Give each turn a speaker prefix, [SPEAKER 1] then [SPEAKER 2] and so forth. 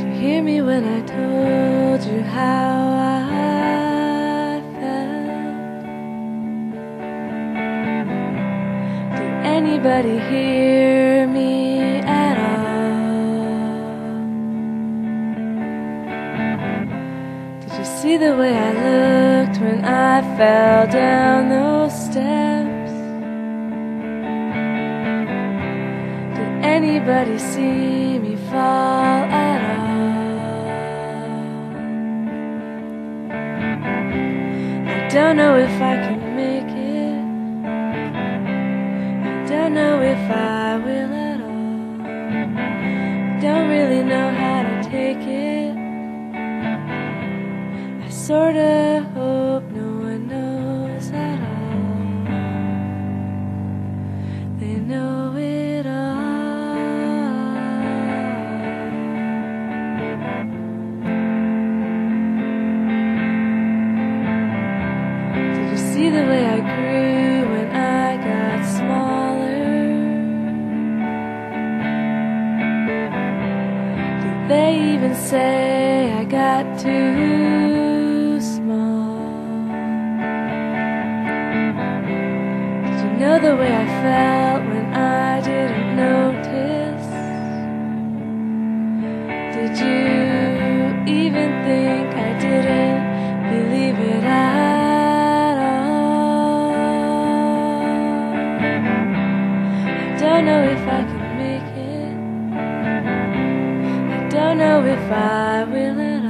[SPEAKER 1] you hear me when I told you how I felt? Did anybody hear me at all? Did you see the way I looked when I fell down those steps? Did anybody see me fall don't know if I can make it. I don't know if I will at all. Don't really know how to take it. I sorta hope no one knows at all. They even say I got too small? Did you know the way I felt when I didn't notice? Did you even think I didn't believe it at all? I don't know if I can know if I will at all.